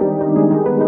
Música